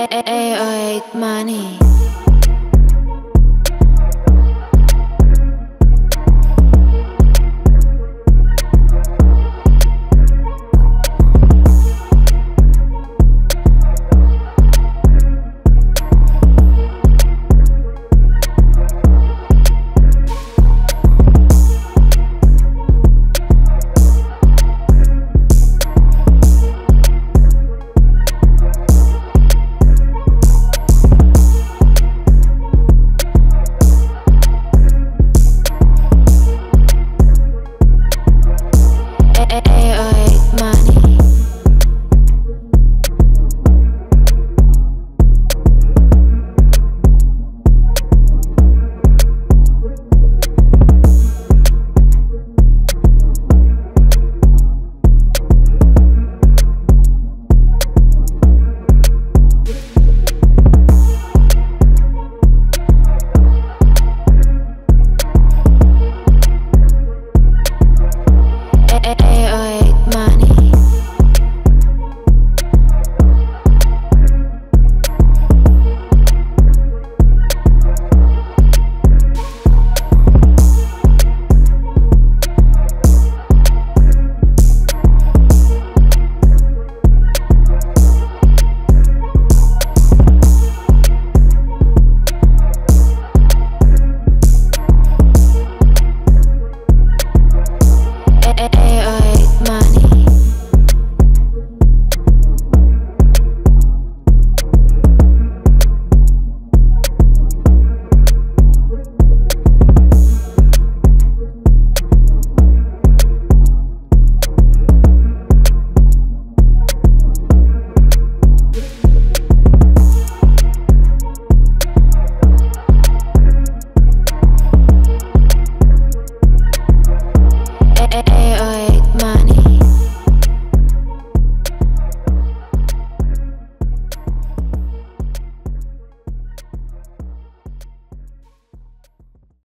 Eight money.